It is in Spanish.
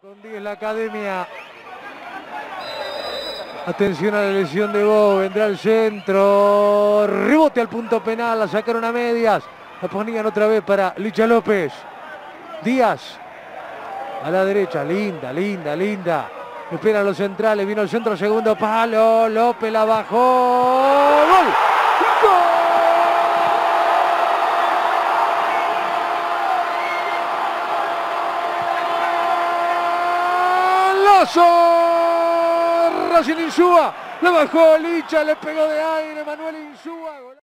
Con 10 la academia. Atención a la lesión de Bo, vendrá el centro, rebote al punto penal, la sacaron a medias, la ponían otra vez para Licha López. Díaz, a la derecha, linda, linda, linda. Esperan los centrales, vino el centro, segundo palo, López la bajó. ¡Gol! ¡Golazo! Racing Insúa, le bajó Licha, le pegó de aire Manuel Insúa.